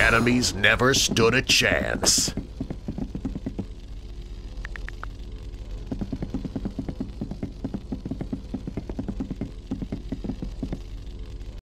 enemies never stood a chance.